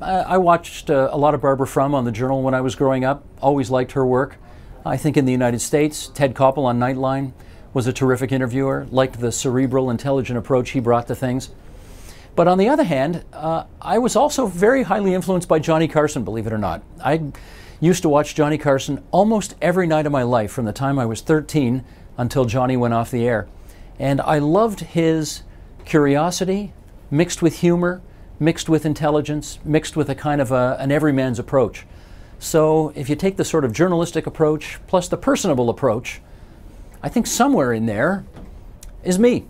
I, watched uh, a lot of Barbara Frum on the Journal when I was growing up. Always liked her work. I think in the United States, Ted Koppel on Nightline was a terrific interviewer. Liked the cerebral, intelligent approach he brought to things. But on the other hand, uh, I was also very highly influenced by Johnny Carson, believe it or not. I used to watch Johnny Carson almost every night of my life from the time I was 13 until Johnny went off the air. And I loved his curiosity mixed with humor, mixed with intelligence, mixed with a kind of a, an everyman's approach. So if you take the sort of journalistic approach plus the personable approach, I think somewhere in there is me.